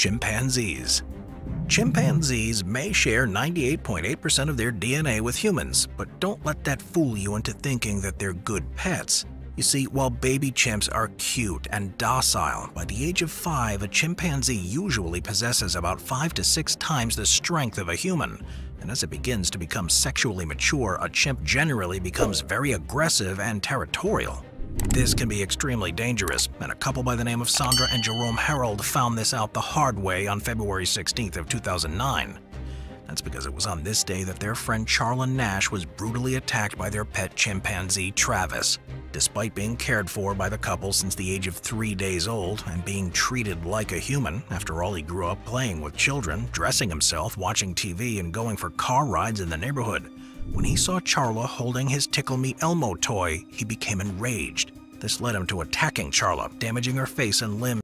chimpanzees. Chimpanzees may share 98.8% of their DNA with humans, but don't let that fool you into thinking that they're good pets. You see, while baby chimps are cute and docile, by the age of 5, a chimpanzee usually possesses about 5 to 6 times the strength of a human. And as it begins to become sexually mature, a chimp generally becomes very aggressive and territorial. This can be extremely dangerous, and a couple by the name of Sandra and Jerome Herold found this out the hard way on February 16th of 2009. That's because it was on this day that their friend Charla Nash was brutally attacked by their pet chimpanzee Travis. Despite being cared for by the couple since the age of three days old and being treated like a human, after all he grew up playing with children, dressing himself, watching TV, and going for car rides in the neighborhood, when he saw Charla holding his Tickle Me Elmo toy, he became enraged. This led him to attacking Charla, damaging her face and limbs.